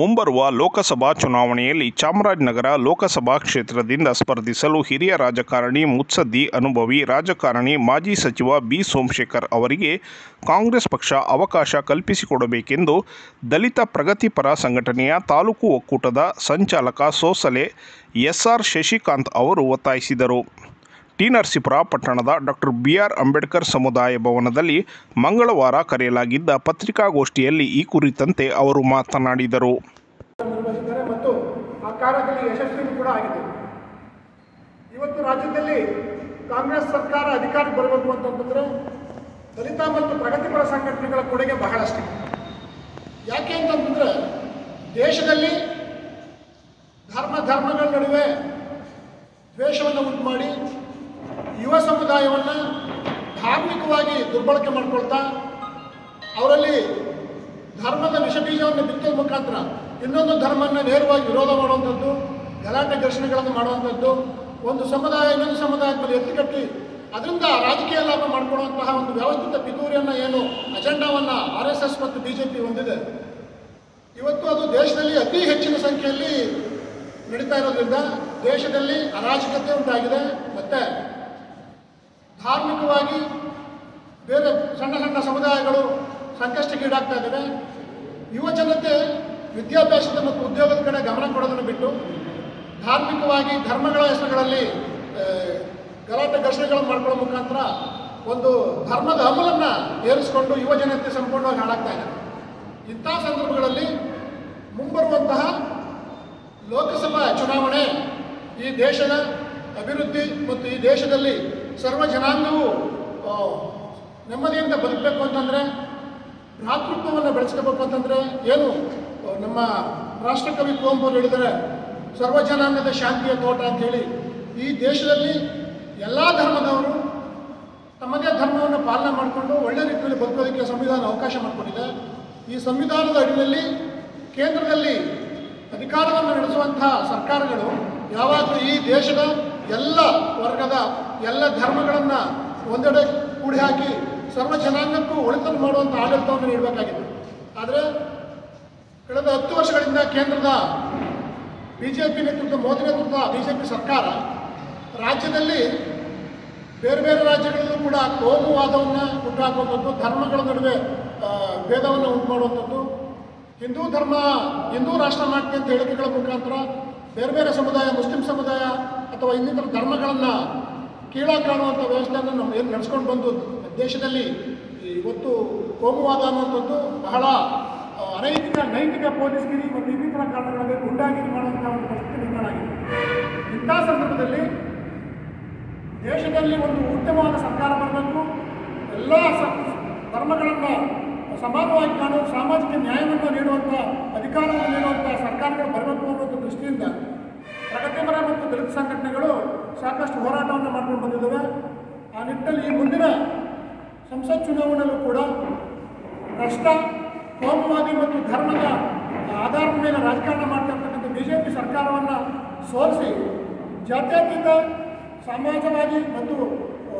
ಮುಂಬರುವ ಲೋಕಸಭಾ ಚುನಾವಣೆಯಲ್ಲಿ ಚಾಮರಾಜನಗರ ಲೋಕಸಭಾ ಕ್ಷೇತ್ರದಿಂದ ಸ್ಪರ್ಧಿಸಲು ಹಿರಿಯ ರಾಜಕಾರಣಿ ಮುತ್ಸದ್ದಿ ಅನುಭವಿ, ರಾಜಕಾರಣಿ ಮಾಜಿ ಸಚಿವ ಬಿ. ಸೋಮಶೇಖರ್ ಅವರಿಗೆ ಕಾಂಗ್ರೆಸ್ ಪಕ್ಷ ಅವಕಾಶ ಕಲ್ಪಿಸಿಕೊಡಬೇಕೆಂದು ದಲಿತ ಪ್ರಗತಿಪರ ಸಂಘಟನೆಯ ತಾಲೂಕು ಒಕ್ಕೂಟದ ಸಂಚಾಲಕ ಸೋಸಲೆ ಎಸ್ಆರ್ ಶಶಿಕಾಂತ್ ಅವರು ಒತ್ತಾಯಿಸಿದರು. ಟಿ ನರಸೀಪುರ, ಪಟ್ಟಣದ ಡಾಕ್ಟರ್ ಬಿಆರ್ ಅಂಬೇಡ್ಕರ್ ಸಮುದಾಯ ಭವನದಲ್ಲಿ ಮಂಗಳವಾರ ಕರೆಯಲಾಗಿದ್ದ ಪತ್ರಿಕಾಗೋಷ್ಠಿಯಲ್ಲಿ ಈ ಕುರಿತಂತೆ ಅವರು ಮಾತನಾಡಿದರು. ಮತ್ತು ಆ ಕಾರ್ಯದಲ್ಲಿ ಕೂಡ ಆಗಿದೆ. ಇವತ್ತು ರಾಜ್ಯದಲ್ಲಿ ಕಾಂಗ್ರೆಸ್ ಸರ್ಕಾರ ಅಧಿಕಾರಕ್ಕೆ ಬರಬೇಕು ಅಂತಂತಂದ್ರೆ ದಲಿತ ಮತ್ತು ಪ್ರಗತಿಪರ ಸಂಘಟನೆಗಳ ಕೊಡುಗೆ ಬಹಳಷ್ಟು. ಯಾಕೆ ಅಂತಂತಂದ್ರೆ ದೇಶದಲ್ಲಿ ಧರ್ಮ ಧರ್ಮಗಳ ನಡುವೆ ದ್ವೇಷವನ್ನು ಉಂಟು ಮಾಡಿ ಯುವ ಸಮುದಾಯವನ್ನು ಧಾರ್ಮಿಕವಾಗಿ ದುರ್ಬಳಕೆ ಮಾಡಿಕೊಳ್ತಾ ಅವರಲ್ಲಿ ಧರ್ಮದ ವಿಷಬೀಜವನ್ನು ಬಿತ್ತುವ ಮುಖಾಂತರ ಇನ್ನೊಂದು ಧರ್ಮವನ್ನು ನೇರವಾಗಿ ವಿರೋಧ ಮಾಡುವಂಥದ್ದು, ಗಲಾಟೆ ಘರ್ಷಣೆಗಳನ್ನು ಮಾಡುವಂಥದ್ದು, ಒಂದು ಸಮುದಾಯ ಇನ್ನೊಂದು ಸಮುದಾಯದ ಮೇಲೆ ಎತ್ತಿಕಟ್ಟಿ ಅದರಿಂದ ರಾಜಕೀಯ ಲಾಭ ಮಾಡಿಕೊಳ್ಳುವಂತಹ ಒಂದು ವ್ಯವಸ್ಥಿತ ಪಿತೂರಿಯನ್ನು ಏನು ಅಜೆಂಡಾವನ್ನು ಆರ್ ಎಸ್ ಎಸ್ ಮತ್ತು ಬಿ ಜೆ ಪಿ ಹೊಂದಿದೆ. ಇವತ್ತು ಅದು ದೇಶದಲ್ಲಿ ಅತಿ ಹೆಚ್ಚಿನ ಸಂಖ್ಯೆಯಲ್ಲಿ ನಡೀತಾ ಇರೋದ್ರಿಂದ ದೇಶದಲ್ಲಿ ಅರಾಜಕತೆ ಉಂಟಾಗಿದೆ. ಮತ್ತು ಧಾರ್ಮಿಕವಾಗಿ ಬೇರೆ ಸಣ್ಣ ಸಣ್ಣ ಸಮುದಾಯಗಳು ಸಂಕಷ್ಟಕ್ಕೀಡಾಗ್ತಾ ಇದ್ದಾವೆ. ಯುವ ಜನತೆ ವಿದ್ಯಾಭ್ಯಾಸದ ಮತ್ತು ಉದ್ಯೋಗದ ಕಡೆ ಗಮನ ಕೊಡೋದನ್ನು ಬಿಟ್ಟು ಧಾರ್ಮಿಕವಾಗಿ ಧರ್ಮಗಳ ಹೆಸರುಗಳಲ್ಲಿ ಗಲಾಟೆ ಘರ್ಷಣೆಗಳನ್ನು ಮಾಡ್ಕೊಳ್ಳೋ ಮುಖಾಂತರ ಒಂದು ಧರ್ಮದ ಅಮಲನ್ನು ಏರಿಸಿಕೊಂಡು ಯುವ ಜನತೆ ಸಂಪೂರ್ಣವಾಗಿ ಹಾಳಾಗ್ತಾ ಇದೆ ಇಂಥ ಸಂದರ್ಭಗಳಲ್ಲಿ ಮುಂಬರುವಂತಹ ಲೋಕಸಭಾ ಚುನಾವಣೆ ಈ ದೇಶದ ಅಭಿವೃದ್ಧಿ ಮತ್ತು ಈ ದೇಶದಲ್ಲಿ ಸರ್ವ ಜನಾಂಗವು ನೆಮ್ಮದಿಯಿಂದ ಬದುಕಬೇಕು ಅಂತಂದರೆ, ಭ್ರಾತೃತ್ವವನ್ನು ಬೆಳೆಸ್ಕೋಬೇಕು ಅಂತಂದರೆ ಏನು ನಮ್ಮ ರಾಷ್ಟ್ರಕವಿ ಕುವೆಂಪು ಹೇಳಿದರೆ ಸರ್ವ ಜನಾಂಗದ ಶಾಂತಿಯ ತೋಟ ಅಂತೇಳಿ ಈ ದೇಶದಲ್ಲಿ ಎಲ್ಲ ಧರ್ಮದವರು ತಮ್ಮದೇ ಧರ್ಮವನ್ನು ಪಾಲನೆ ಮಾಡಿಕೊಂಡು ಒಳ್ಳೆ ರೀತಿಯಲ್ಲಿ ಬದುಕೋದಕ್ಕೆ ಸಂವಿಧಾನ ಅವಕಾಶ ಮಾಡಿಕೊಂಡಿದೆ. ಈ ಸಂವಿಧಾನದ ಅಡಿಯಲ್ಲಿ ಕೇಂದ್ರದಲ್ಲಿ ಅಧಿಕಾರವನ್ನು ನಡೆಸುವಂತಹ ಸರ್ಕಾರಗಳು ಯಾವಾಗಲೂ ಈ ದೇಶದ ಎಲ್ಲ ವರ್ಗದ ಎಲ್ಲ ಧರ್ಮಗಳನ್ನು ಒಂದೆಡೆ ಕೂಡಿ ಹಾಕಿ ಸರ್ವ ಜನಾಂಗಕ್ಕೂ ಒಳಿತನ್ನು ಮಾಡುವಂಥ ಆಡಳಿತವನ್ನು ನೀಡಬೇಕಾಗಿದೆ ಆದರೆ ಕಳೆದ ಹತ್ತು ವರ್ಷಗಳಿಂದ ಕೇಂದ್ರದ ಬಿ ಜೆ ಪಿ ನೇತೃತ್ವ, ಮೋದಿ ನೇತೃತ್ವ ಬಿ ಜೆ ಪಿ ಸರ್ಕಾರ ರಾಜ್ಯದಲ್ಲಿ ಬೇರೆ ಬೇರೆ ರಾಜ್ಯಗಳಲ್ಲೂ ಕೂಡ ಕೋಮುವಾದವನ್ನು ಹುಟ್ಟುಹಾಕುವಂಥದ್ದು ಧರ್ಮಗಳ ನಡುವೆ ಭೇದವನ್ನು ಉಂಟು ಮಾಡುವಂಥದ್ದು ಹಿಂದೂ ಧರ್ಮ, ಹಿಂದೂ ರಾಷ್ಟ್ರ ಮಾಡ್ತೀನಿ ಅಂತ ಹೇಳಿಕೆಗಳ ಮುಖಾಂತರ ಬೇರೆ ಬೇರೆ ಸಮುದಾಯ, ಮುಸ್ಲಿಂ ಸಮುದಾಯ ಅಥವಾ ಇನ್ನಿತರ ಧರ್ಮಗಳನ್ನು ಕೀಳಾಗಿ ಕಾಣುವಂಥ ವ್ಯವಸ್ಥೆಯನ್ನು ನಮ್ಮ ಏನು ನಡೆಸ್ಕೊಂಡು ಬಂದು ದೇಶದಲ್ಲಿ ಇವತ್ತು ಕೋಮುವಾದ ಅನ್ನುವಂಥದ್ದು ಬಹಳ ಅನೈತಿಕ, ನೈತಿಕ ಪೊಲೀಸ್ಗಿರಿ ಮತ್ತು ಇನ್ನಿತರ ಕಾರಣಗಳಲ್ಲಿ ಗುಂಡಾಗಿರಿ ಮಾಡುವಂಥ ಒಂದು ಪರಿಸ್ಥಿತಿ ನಿರ್ಮಾಣ ಆಗಿದೆ. ಇಂಥ ಸಂದರ್ಭದಲ್ಲಿ ದೇಶದಲ್ಲಿ ಒಂದು ಉತ್ತಮವಾದ ಸರ್ಕಾರ ಬರಬೇಕು. ಎಲ್ಲ ಧರ್ಮಗಳನ್ನು ಸಮಾನವಾಗಿ ಕಾಣುವ ಸಾಮಾಜಿಕ ನ್ಯಾಯವನ್ನು ನೀಡುವಂಥ ಅಧಿಕಾರವನ್ನು ನೀಡುವಂಥ ಸರ್ಕಾರಗಳು ಬರಬೇಕು ಅನ್ನೋದು ದೃಷ್ಟಿಯಿಂದ ಪ್ರಗತಿಪರ ಮತ್ತು ದಲಿತ ಸಂಘಟನೆಗಳು ಸಾಕಷ್ಟು ಹೋರಾಟವನ್ನು ಮಾಡ್ಕೊಂಡು ಬಂದಿದ್ದಾವೆ. ಆ ನಿಟ್ಟಿನಲ್ಲಿ ಈ ಮುಂದಿನ ಸಂಸತ್ ಚುನಾವಣೆಯಲ್ಲೂ ಕೂಡ ಭ್ರಷ್ಟ ಕೋಮುವಾದಿ ಮತ್ತು ಧರ್ಮದ ಆಧಾರದ ಮೇಲೆ ರಾಜಕಾರಣ ಮಾಡ್ತಿರ್ತಕ್ಕಂಥ ಬಿ ಜೆ ಪಿ ಸರ್ಕಾರವನ್ನು ಸೋಲಿಸಿ ಜಾತ್ಯತೀತ ಸಮಾಜವಾದಿ ಮತ್ತು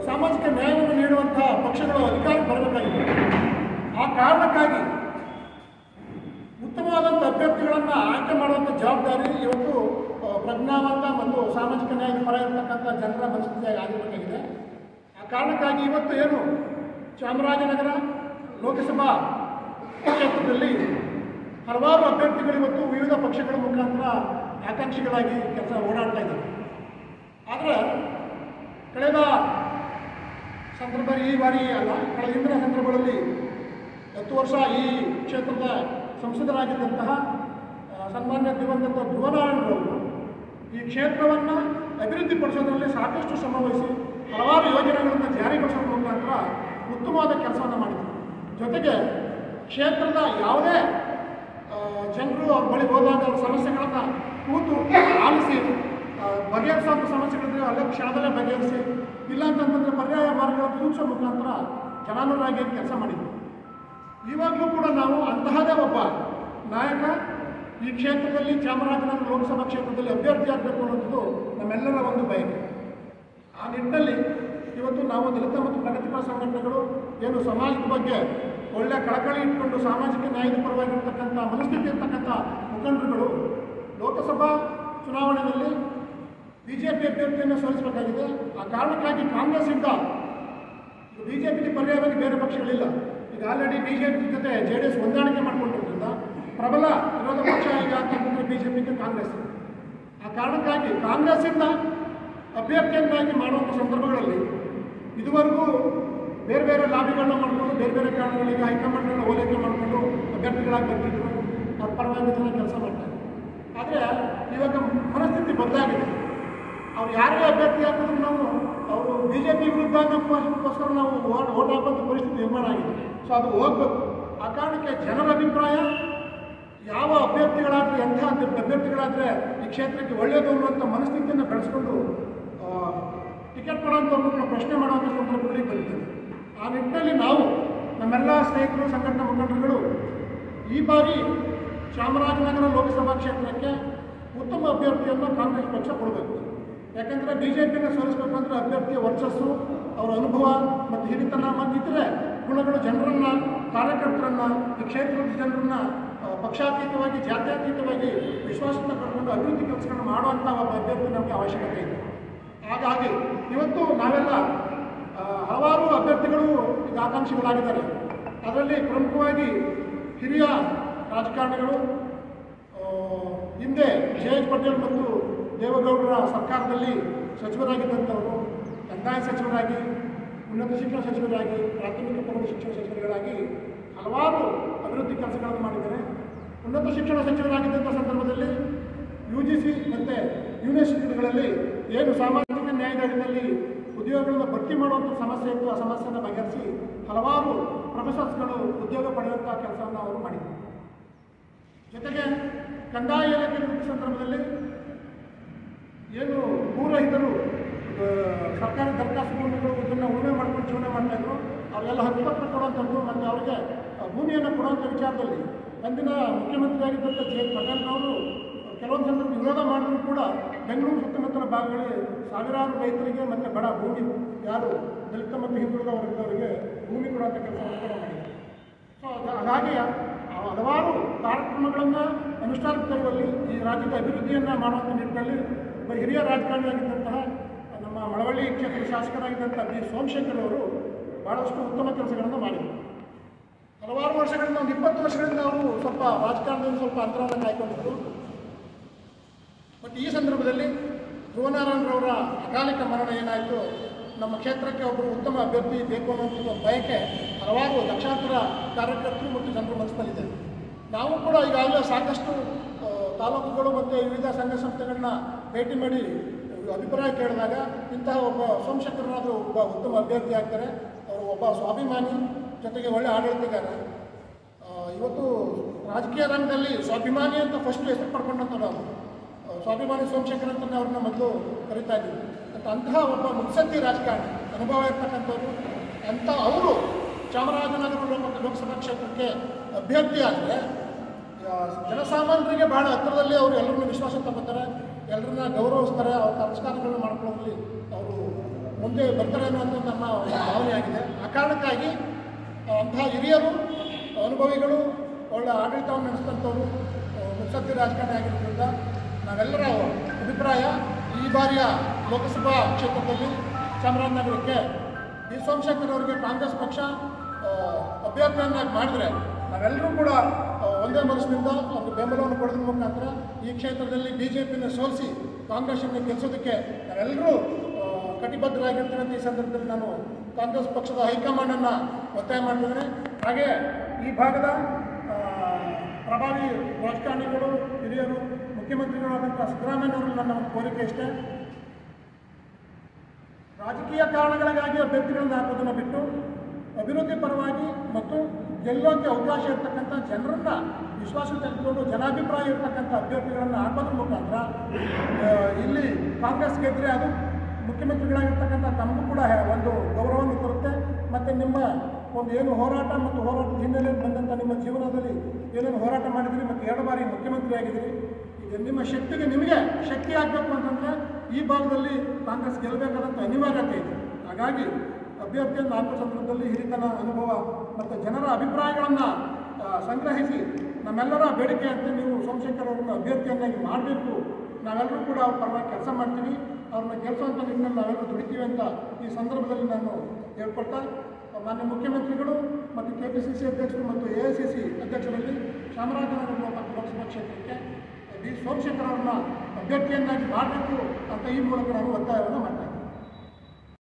ಸಾಮಾಜಿಕ ನ್ಯಾಯವನ್ನು ನೀಡುವಂತಹ ಪಕ್ಷಗಳು ಅಧಿಕಾರಕ್ಕೆ ಬರಬೇಕಾಗಿದೆ. ಆ ಕಾರಣಕ್ಕಾಗಿ ಉತ್ತಮವಾದಂಥ ಅಭ್ಯರ್ಥಿಗಳನ್ನು ಆಯ್ಕೆ ಮಾಡುವಂಥ ಜವಾಬ್ದಾರಿ ಇವತ್ತು ಪ್ರಜ್ಞಾವಂತ ಮತ್ತು ಸಾಮಾಜಿಕ ನ್ಯಾಯದ ಪರ ಇರತಕ್ಕಂಥ ಜನರ ಮನಸ್ಥಿತಿಯಾಗಿ ಆಗಿರಬೇಕಾಗಿದೆ. ಆ ಕಾರಣಕ್ಕಾಗಿ ಇವತ್ತು ಏನು, ಚಾಮರಾಜನಗರ ಲೋಕಸಭಾ ಕ್ಷೇತ್ರದಲ್ಲಿ ಹಲವಾರು ಅಭ್ಯರ್ಥಿಗಳು ಇವತ್ತು ವಿವಿಧ ಪಕ್ಷಗಳ ಮುಖಾಂತರ ಆಕಾಂಕ್ಷಿಗಳಾಗಿ ಕೆಲಸ ಓಡಾಡ್ತಾ ಇದ್ದಾರೆ. ಆದರೆ, ಕಳೆದ ಸಂದರ್ಭ, ಈ ಬಾರಿ ಅಲ್ಲ, ಕಳೆದ ಹಿಂದಿನ ಸಂದರ್ಭಗಳಲ್ಲಿ ಹತ್ತು ವರ್ಷ ಈ ಕ್ಷೇತ್ರದ ಸಂಸದರಾಗಿದ್ದಂತಹ ಸನ್ಮಾನ್ಯ ದಿವಂಗತ ಧ್ರುವನಾರಾಯಣರವರು ಈ ಕ್ಷೇತ್ರವನ್ನು ಅಭಿವೃದ್ಧಿಪಡಿಸೋದ್ರಲ್ಲಿ ಸಾಕಷ್ಟು ಶ್ರಮ ವಹಿಸಿ ಹಲವಾರು ಯೋಜನೆಗಳನ್ನು ಜಾರಿಗೊಳಿಸೋದ್ರ ಮುಖಾಂತರ ಉತ್ತಮವಾದ ಕೆಲಸವನ್ನು ಮಾಡಿದರು. ಜೊತೆಗೆ ಕ್ಷೇತ್ರದ ಯಾವುದೇ ಜನರು ಅವ್ರ ಬಳಿ ಹೋದಾಗ ಅವ್ರ ಸಮಸ್ಯೆಗಳನ್ನು ಕೂತು ಆಲಿಸಿ ಬಗೆಹರಿಸುವಂಥ ಸಮಸ್ಯೆಗಳಿದ್ರೆ ಅಲ್ಲೇ ಕ್ಷಣದಲ್ಲೇ ಬಗೆಹರಿಸಿ, ಇಲ್ಲ ಅಂತಂತಂದರೆ ಪರ್ಯಾಯ ಮಾರ್ಗಗಳನ್ನು ಸೂಚಿಸೋ ಮುಖಾಂತರ ಜನಾನುರಾಗಿ ಕೆಲಸ ಮಾಡಿದ್ರು. ಇವಾಗಲೂ ಕೂಡ ನಾವು ಅಂತಹದೇ ಒಬ್ಬ ನಾಯಕ ಈ ಕ್ಷೇತ್ರದಲ್ಲಿ ಚಾಮರಾಜನಗರ ಲೋಕಸಭಾ ಕ್ಷೇತ್ರದಲ್ಲಿ ಅಭ್ಯರ್ಥಿ ಆಗಬೇಕು ಅನ್ನೋದು ನಮ್ಮೆಲ್ಲರ ಒಂದು ಬಯಕೆ. ಆ ನಿಟ್ಟಿನಲ್ಲಿ ಇವತ್ತು ನಾವು ದಲಿತ ಮತ್ತು ಪ್ರಗತಿಪರ ಸಂಘಟನೆಗಳು ಏನು ಸಮಾಜದ ಬಗ್ಗೆ ಒಳ್ಳೆ ಕಳಕಳಿ ಇಟ್ಕೊಂಡು ಸಾಮಾಜಿಕ ನ್ಯಾಯದ ಪರವಾಗಿರ್ತಕ್ಕಂಥ ಮನಸ್ಥಿತಿ ಇರ್ತಕ್ಕಂಥ ಮುಖಂಡರುಗಳು ಲೋಕಸಭಾ ಚುನಾವಣೆಯಲ್ಲಿ ಬಿ ಜೆ ಪಿ ಅಭ್ಯರ್ಥಿಯನ್ನು ಸೋಲಿಸಬೇಕಾಗಿದೆ ಆ ಕಾರಣಕ್ಕಾಗಿ ಕಾಂಗ್ರೆಸ್ಸಿಂದ ಬಿ ಜೆ ಪಿ ಪರ್ಯಾಯವಾಗಿ ಬೇರೆ ಪಕ್ಷಗಳಿಲ್ಲ. ಆಲ್ರೆಡಿ ಬಿ ಜೆ ಪಿ ಜೊತೆ ಜೆ ಡಿ ಎಸ್ ಹೊಂದಾಣಿಕೆ ಮಾಡಿಕೊಂಡಿರೋದ್ರಿಂದ ಪ್ರಬಲ ವಿರೋಧ ಪಕ್ಷ ಈಗ ಅಂತಂದರೆ ಬಿ ಜೆ ಪಿಗೆ ಕಾಂಗ್ರೆಸ್. ಆ ಕಾರಣಕ್ಕಾಗಿ ಕಾಂಗ್ರೆಸ್ಸಿಂದ ಅಭ್ಯರ್ಥಿಯನ್ನಾಗಿ ಮಾಡುವಂಥ ಸಂದರ್ಭಗಳಲ್ಲಿ ಇದುವರೆಗೂ ಬೇರೆ ಬೇರೆ ಲಾಬಿಗಳನ್ನ ಮಾಡಿಕೊಂಡು ಬೇರೆ ಬೇರೆ ಕಾರಣಗಳಿಗೆ ಹೈಕಮಾಂಡನ್ನು ಓಲೈಕೆ ಮಾಡಿಕೊಂಡು ಅಭ್ಯರ್ಥಿಗಳಾಗಿ ಬರ್ತಿದ್ರು ಅವ್ರ ಪರವಾಗಿ ಜನ ಕೆಲಸ ಮಾಡ್ತಾರೆ ಆದರೆ ಇವಾಗ ಮನಸ್ಥಿತಿ ಬದಲಾಗಿದೆ. ಅವ್ರು ಯಾರೇ ಅಭ್ಯರ್ಥಿ ಹಾಕಿದ್ರು ನಾವು ಅವರು ಬಿ ಜೆ ಪಿ ವಿರುದ್ಧ ನಮ್ಮಕ್ಕೋಸ್ಕರ ನಾವು ಓಟ್ ಹಾಕುವಂಥ ಪರಿಸ್ಥಿತಿ ನಿರ್ಮಾಣ ಆಗಿದೆ. ಸೊ ಅದು ಹೋಗ್ಬೇಕು. ಆ ಕಾರಣಕ್ಕೆ ಜನರ ಅಭಿಪ್ರಾಯ, ಯಾವ ಅಭ್ಯರ್ಥಿಗಳಾದರೆ, ಎಂಥ ಅಭ್ಯರ್ಥಿಗಳಾದರೆ ಈ ಕ್ಷೇತ್ರಕ್ಕೆ ಒಳ್ಳೆಯದು ಅನ್ನುವಂಥ ಮನಸ್ಥಿತಿಯನ್ನು ಬೆಳೆಸ್ಕೊಂಡು ಟಿಕೆಟ್ ಕೊಡೋಂಥವ್ರನ್ನ ಪ್ರಶ್ನೆ ಮಾಡುವಂಥ ಸಂದರ್ಭಗಳಿಗೆ ಬಂದಿದ್ದೇವೆ ಆ ನಿಟ್ಟಿನಲ್ಲಿ ನಾವು, ನಮ್ಮೆಲ್ಲ ಸ್ನೇಹಿತರು, ಸಂಘಟನಾ ಮುಖಂಡರುಗಳು, ಈ ಬಾರಿ ಚಾಮರಾಜನಗರ ಲೋಕಸಭಾ ಕ್ಷೇತ್ರಕ್ಕೆ ಉತ್ತಮ ಅಭ್ಯರ್ಥಿಯನ್ನು ಕಾಂಗ್ರೆಸ್ ಪಕ್ಷ ಕೊಡಬೇಕು. ಯಾಕೆಂದರೆ ಬಿ ಜೆ ಪಿನ ಸೋಲಿಸಬೇಕಂದ್ರೆ ಅಭ್ಯರ್ಥಿಯ ವರ್ಚಸ್ಸು, ಅವರ ಅನುಭವ ಮತ್ತು ಹಿರಿತನ, ಮತ್ತು ಇತರೆ ಗುಣಗಳು ಜನರನ್ನು, ಕಾರ್ಯಕರ್ತರನ್ನು, ಈ ಕ್ಷೇತ್ರದ ಜನರನ್ನ ಪಕ್ಷಾತೀತವಾಗಿ, ಜಾತ್ಯತೀತವಾಗಿ ವಿಶ್ವಾಸವನ್ನು ಪಡ್ಕೊಂಡು ಅಭಿವೃದ್ಧಿ ಕೆಲಸಗಳನ್ನು ಮಾಡುವಂಥ ಒಬ್ಬ ಅಭ್ಯರ್ಥಿ ನಮಗೆ ಅವಶ್ಯಕತೆ ಇದೆ. ಹಾಗಾಗಿ ಇವತ್ತು ನಾವೆಲ್ಲ ಹಲವಾರು ಅಭ್ಯರ್ಥಿಗಳು ಈಗ ಆಕಾಂಕ್ಷಿಗಳಾಗಿದ್ದಾರೆ. ಅದರಲ್ಲಿ ಪ್ರಮುಖವಾಗಿ ಹಿರಿಯ ರಾಜಕಾರಣಿಗಳು ಹಿಂದೆ ಜೆ ಎಚ್ ಪಟೇಲ್ ಮತ್ತು ದೇವೇಗೌಡರ ಸರ್ಕಾರದಲ್ಲಿ ಸಚಿವರಾಗಿದ್ದಂಥವರು, ಕಂದಾಯ ಸಚಿವರಾಗಿ, ಉನ್ನತ ಶಿಕ್ಷಣ ಸಚಿವರಾಗಿ, ಪ್ರಾಥಮಿಕ ಪ್ರೌಢ ಶಿಕ್ಷಣ ಸಚಿವರುಗಳಾಗಿ ಹಲವಾರು ಅಭಿವೃದ್ಧಿ ಕೆಲಸಗಳನ್ನು ಮಾಡಿದ್ದಾರೆ. ಉನ್ನತ ಶಿಕ್ಷಣ ಸಚಿವರಾಗಿದ್ದಂಥ ಸಂದರ್ಭದಲ್ಲಿ ಯು ಜಿ ಸಿ ಮತ್ತು ಯೂನಿವರ್ಸಿಟಿಗಳಲ್ಲಿ ಏನು ಸಾಮಾಜಿಕ ನ್ಯಾಯದಲ್ಲಿ ಉದ್ಯೋಗಗಳನ್ನು ಭರ್ತಿ ಮಾಡುವಂಥ ಸಮಸ್ಯೆ ಇತ್ತು, ಆ ಸಮಸ್ಯೆಯನ್ನು ಬಗೆಹರಿಸಿ ಹಲವಾರು ಪ್ರೊಫೆಸರ್ಸ್ಗಳು ಉದ್ಯೋಗ ಪಡೆಯುವಂಥ ಕೆಲಸವನ್ನು ಅವರು ಮಾಡಿದ್ದಾರೆ. ಜೊತೆಗೆ ಕಂದಾಯ ಇಲಾಖೆ ಸಂದರ್ಭದಲ್ಲಿ ಏನು ಭೂರಹಿತರು ಸರ್ಕಾರಿ ದರಖಾಸ್ತು ಭೂಮಿಗಳು ಇದನ್ನು ಉಳುಮೆ ಮಾಡ್ಕೊಂಡು ಜೀವನ ಮಾಡ್ತಾ ಇದ್ರು ಅವರೆಲ್ಲ ಹಕ್ಕುಪತ್ರ ಕೊಡುವಂಥದ್ದು ಮತ್ತು ಅವರಿಗೆ ಭೂಮಿಯನ್ನು ಕೊಡುವಂಥ ವಿಚಾರದಲ್ಲಿ ಅಂದಿನ ಮುಖ್ಯಮಂತ್ರಿಯಾಗಿದ್ದಂಥ ಜೆ ಎಚ್ ಪಟೇಲ್ನವರು ಕೆಲವೊಂದು ಜನರು ವಿರೋಧ ಮಾಡಿದ್ರು ಕೂಡ, ಬೆಂಗಳೂರು ಸುತ್ತಮುತ್ತಲ ಭಾಗಗಳಲ್ಲಿ ಸಾವಿರಾರು ರೈತರಿಗೆ ಮತ್ತು ಬಡ ಭೂಮಿ, ಯಾರು ದಲಿತ ಮತ್ತು ಹಿಂದುಳಿದ ವರ್ಗದವರಿಗೆ ಭೂಮಿ ಕೊಡುವಂಥ ಕೆಲಸವನ್ನು ಕೂಡ ಮಾಡಿದ್ದಾರೆ ಸೊ ಆ, ಹಲವಾರು ಕಾರ್ಯಕ್ರಮಗಳನ್ನು ಅನುಷ್ಠಾನಕ್ಕೆ ತರುವಲ್ಲಿ ಈ ರಾಜ್ಯದ ಅಭಿವೃದ್ಧಿಯನ್ನು ಮಾಡುವಂಥ ನಿಟ್ಟಿನಲ್ಲಿ ಒಬ್ಬ ಹಿರಿಯ ರಾಜಕಾರಣಿಯಾಗಿದ್ದಂತಹ ನಮ್ಮ ಮಳವಳ್ಳಿ ಕ್ಷೇತ್ರದ ಶಾಸಕರಾಗಿದ್ದಂಥ ಬಿ. ಸೋಮಶೇಖರ್ ಅವರು ಭಾಳಷ್ಟು ಉತ್ತಮ ಕೆಲಸಗಳನ್ನು ಮಾಡಿದರು. ಹಲವಾರು ವರ್ಷಗಳಿಂದ, ಒಂದು ಇಪ್ಪತ್ತು ವರ್ಷಗಳಿಂದ ಅವರು ಸ್ವಲ್ಪ ರಾಜಕಾರಣದಲ್ಲಿ ಸ್ವಲ್ಪ ಅಂತರವನ್ನು ಕಾಯ್ಕೊಂಡಿದ್ದರು ಬಟ್ ಈ ಸಂದರ್ಭದಲ್ಲಿ ಧ್ರುವನಾರಾಯಣರವರ ಅಕಾಲಿಕ ಮರಣ ಏನಾಯಿತು, ನಮ್ಮ ಕ್ಷೇತ್ರಕ್ಕೆ ಒಬ್ಬರು ಉತ್ತಮ ಅಭ್ಯರ್ಥಿ ಬೇಕು ಅನ್ನುವಂಥ ಬಯಕೆ ಹಲವಾರು ಲಕ್ಷಾಂತರ ಕಾರ್ಯಕರ್ತರು ಮತ್ತು ಜನರ ಮನಸ್ಸಿನಲ್ಲಿದೆ. ನಾವು ಕೂಡ ಈಗಾಗಲೇ ಸಾಕಷ್ಟು ತಾಲೂಕುಗಳು ಮತ್ತು ವಿವಿಧ ಸಂಘ ಸಂಸ್ಥೆಗಳನ್ನ ಭೇಟಿ ಮಾಡಿ ಅಭಿಪ್ರಾಯ ಕೇಳಿದಾಗ ಇಂತಹ ಒಬ್ಬ ಸೋಮಶೇಖರನಾದರೂ ಒಬ್ಬ ಉತ್ತಮ ಅಭ್ಯರ್ಥಿ ಆಗ್ತಾರೆ. ಅವರು ಒಬ್ಬ ಸ್ವಾಭಿಮಾನಿ ಜೊತೆಗೆ ಒಳ್ಳೆ ಆಡಳಿತಗಾರ ಇವತ್ತು ರಾಜಕೀಯ ರಂಗದಲ್ಲಿ ಸ್ವಾಭಿಮಾನಿ ಅಂತ ಫಸ್ಟ್ ಹೆಸರು ಪಡ್ಕೊಂಡಂಥ ನಾವು ಸ್ವಾಭಿಮಾನಿ ಸೋಮಶೇಖರ್ ಅಂತ ಅವ್ರನ್ನ ಮೊದಲು ಕರಿತಾ ಇದ್ದೀವಿ. ಅಂತ ಅಂತಹ ಒಬ್ಬ ಮುತ್ಸದ್ದಿ ರಾಜಕಾರಣಿ, ಅನುಭವ ಇರ್ತಕ್ಕಂಥವ್ರು, ಅಂತ ಅವರು ಚಾಮರಾಜನಗರ ಮತ್ತು ಲೋಕಸಭಾ ಕ್ಷೇತ್ರಕ್ಕೆ ಅಭ್ಯರ್ಥಿ ಆದರೆ ಜನಸಾಮಾನ್ಯರಿಗೆ ಬಹಳ ಹತ್ತಿರದಲ್ಲಿ ಅವರು ಎಲ್ಲರನ್ನೂ ವಿಶ್ವಾಸ ತಗೋತಾರೆ ಎಲ್ಲರನ್ನ ಗೌರವಿಸ್ತಾರೆ, ಅವ್ರ ಸಂಸ್ಕಾರಗಳನ್ನ ಮಾಡ್ಕೊಳ್ಳೋದ್ರಲ್ಲಿ ಅವರು ಮುಂದೆ ಬರ್ತಾರೆ ಅನ್ನೋದು ನಮ್ಮ ಭಾವನೆ ಆಗಿದೆ. ಆ ಕಾರಣಕ್ಕಾಗಿ ಅಂತಹ ಹಿರಿಯರು, ಅನುಭವಿಗಳು, ಒಳ್ಳೆ ಆಡಳಿತವನ್ನು ನಡೆಸಿದಂಥವ್ರು ಮುತ್ಸದ್ದಿ ರಾಜಕಾರಣಿ ಆಗಿರೋದ್ರಿಂದ ನಾವೆಲ್ಲರ ಅಭಿಪ್ರಾಯ ಈ ಬಾರಿಯ ಲೋಕಸಭಾ ಕ್ಷೇತ್ರದಲ್ಲಿ ಚಾಮರಾಜನಗರಕ್ಕೆ. ಈ ಸೋಮಶೇಖರ್ ಅವರಿಗೆ ಕಾಂಗ್ರೆಸ್ ಪಕ್ಷ ಅಭ್ಯರ್ಥಿಯನ್ನಾಗಿ ಮಾಡಿದ್ರೆ ನಾವೆಲ್ಲರೂ ಕೂಡ ಒಂದೇ ಮನಸ್ಸಿನಿಂದ ಒಂದು ಬೆಂಬಲವನ್ನು ಪಡೆದ ಮುಖಾಂತರ ಈ ಕ್ಷೇತ್ರದಲ್ಲಿ ಬಿ ಜೆ ಪಿನ ಸೋಲಿಸಿ ಕಾಂಗ್ರೆಸ್ಸನ್ನು ಗೆಲ್ಲಿಸೋದಕ್ಕೆ ನಾವೆಲ್ಲರೂ ಕಟಿಬದ್ಧರಾಗಿರ್ತೀವಿ ಈ ಸಂದರ್ಭದಲ್ಲಿ ನಾನು ಕಾಂಗ್ರೆಸ್ ಪಕ್ಷದ ಹೈಕಮಾಂಡನ್ನು ಒತ್ತಾಯ ಮಾಡ್ತಿದ್ದೇನೆ. ಹಾಗೆ ಈ ಭಾಗದ ಪ್ರಭಾವಿ ರಾಜಕಾರಣಿಗಳು, ಹಿರಿಯರು ಮುಖ್ಯಮಂತ್ರಿಗಳಾದಂಥ ಸಿದ್ದರಾಮಯ್ಯವರು ನನ್ನ ಒಂದು ಕೋರಿಕೆ ಇಷ್ಟೇ. ರಾಜಕೀಯ ಕಾರಣಗಳಿಗಾಗಿ ಅಭ್ಯರ್ಥಿಗಳನ್ನು ಹಾಕೋದನ್ನು ಬಿಟ್ಟು ಅಭಿವೃದ್ಧಿ ಪರವಾಗಿ ಮತ್ತು ಗೆಲ್ಲೋಕ್ಕೆ ಅವಕಾಶ ಇರ್ತಕ್ಕಂಥ ಜನರನ್ನ ವಿಶ್ವಾಸ ತೆಗೆದುಕೊಂಡು ಜನಾಭಿಪ್ರಾಯ ಇರ್ತಕ್ಕಂಥ ಅಭ್ಯರ್ಥಿಗಳನ್ನು ಹಾಕೋದ್ರ ಮುಖಾಂತರ ಇಲ್ಲಿ ಕಾಂಗ್ರೆಸ್ ಗೆದ್ದರೆ ಅದು ಮುಖ್ಯಮಂತ್ರಿಗಳಾಗಿರ್ತಕ್ಕಂಥ ತಮಗೂ ಕೂಡ ಒಂದು ಗೌರವವನ್ನು ತರುತ್ತೆ ಮತ್ತು ನಿಮ್ಮ ಒಂದು ಏನು ಹೋರಾಟ ಮತ್ತು ಹೋರಾಟದ ಹಿನ್ನೆಲೆಯಲ್ಲಿ ಬಂದಂಥ ನಿಮ್ಮ ಜೀವನದಲ್ಲಿ ಏನೇನು ಹೋರಾಟ ಮಾಡಿದ್ರಿ ಮತ್ತು ಎರಡು ಬಾರಿ ಮುಖ್ಯಮಂತ್ರಿ ಆಗಿದ್ದೀರಿ ನಿಮ್ಮ ಶಕ್ತಿಗೆ ನಿಮಗೆ ಶಕ್ತಿ ಆಗಬೇಕು ಅಂತಂದರೆ ಈ ಭಾಗದಲ್ಲಿ ಕಾಂಗ್ರೆಸ್ ಗೆಲ್ಲಬೇಕಾದಂಥ ಅನಿವಾರ್ಯತೆ ಇದೆ. ಹಾಗಾಗಿ ಅಭ್ಯರ್ಥಿಯನ್ನು ಹಾಕುವ ಸಂದರ್ಭದಲ್ಲಿ ಹಿರಿತನ ಅನುಭವ ಮತ್ತು ಜನರ ಅಭಿಪ್ರಾಯಗಳನ್ನು ಸಂಗ್ರಹಿಸಿ ನಮ್ಮೆಲ್ಲರ ಬೇಡಿಕೆಯಂತೆ ನೀವು ಸೋಮಶೇಖರ್ ಅವರನ್ನು ಅಭ್ಯರ್ಥಿಯನ್ನಾಗಿ ಮಾಡಬೇಕು. ನಾವೆಲ್ಲರೂ ಕೂಡ ಅವ್ರ ಪರವಾಗಿ ಕೆಲಸ ಮಾಡ್ತೀವಿ. ಅವ್ರನ್ನ ಗೆಲ್ಲಿಸುವಂಥ ನಿಮ್ಮನ್ನು ನಾವೆಲ್ಲರೂ ದುಡಿತೀವಿ ಅಂತ ಈ ಸಂದರ್ಭದಲ್ಲಿ ನಾನು ಹೇಳ್ಕೊಳ್ತಾ, ಮಾನ್ಯ ಮುಖ್ಯಮಂತ್ರಿಗಳು ಮತ್ತು ಕೆ ಪಿ ಸಿ ಸಿ ಅಧ್ಯಕ್ಷರು ಮತ್ತು ಎ ಐ ಸಿ ಸಿ ಅಧ್ಯಕ್ಷರಲ್ಲಿ ಚಾಮರಾಜನಗರ ಲೋಕಸಭಾ ಕ್ಷೇತ್ರಕ್ಕೆ ಬಿ ಸೋಮಶೇಖರ್ ಅವ್ರನ್ನ ಅಭ್ಯರ್ಥಿಯನ್ನಾಗಿ ಮಾಡಬೇಕು ಅಂತ ಈ ಮೂಲಕ ನಾನು ಒತ್ತಾಯವನ್ನು ಮಾಡ್ತಾ ಇದ್ದೀನಿ